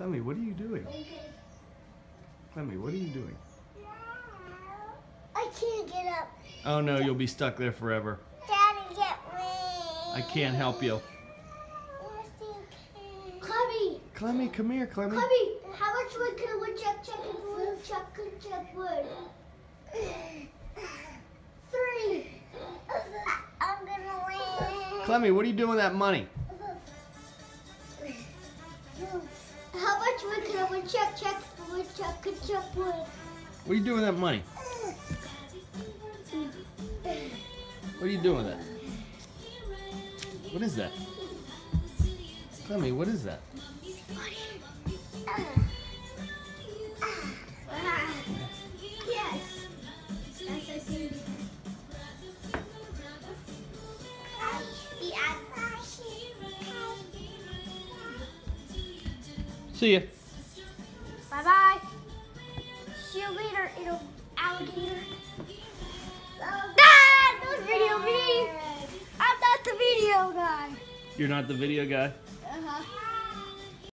Clemmy, what are you doing? Clemmy, what are you doing? I can't get up. Oh no, you'll be stuck there forever. Daddy, get me. I can't help you. Yes, you can. Cubby, Clemmy, come here, Clemmy. Cubby, how much wood can a woodchuck chuck and woodchuck could chuck wood? Three. I'm gonna win. Clemmy, what are you doing with that money? Much wood can a woodchuck chuck and woodchuck could chuck wood? What are you doing with that money? What are you doing with that? What is that? Clemmy, what is that? Yes. See ya. Bye bye. See you later, little alligator. Ah, don't video me. I'm not the video guy. You're not the video guy?